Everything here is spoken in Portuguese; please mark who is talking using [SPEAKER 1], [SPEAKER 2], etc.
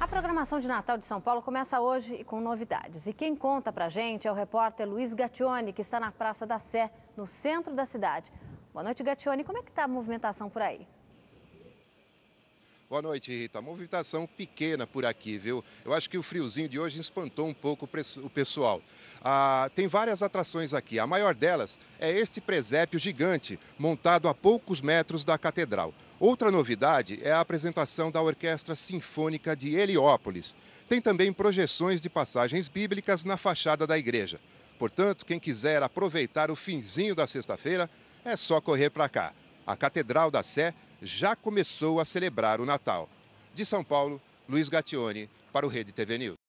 [SPEAKER 1] A programação de Natal de São Paulo começa hoje com novidades. E quem conta pra gente é o repórter Luiz Gatione, que está na Praça da Sé, no centro da cidade. Boa noite, Gatione. Como é que está a movimentação por aí?
[SPEAKER 2] Boa noite, Rita. Movimentação pequena por aqui, viu? Eu acho que o friozinho de hoje espantou um pouco o pessoal. Ah, tem várias atrações aqui. A maior delas é este presépio gigante, montado a poucos metros da catedral. Outra novidade é a apresentação da Orquestra Sinfônica de Heliópolis. Tem também projeções de passagens bíblicas na fachada da igreja. Portanto, quem quiser aproveitar o finzinho da sexta-feira, é só correr para cá. A Catedral da Sé já começou a celebrar o Natal. De São Paulo, Luiz Gatione, para o Rede TV News.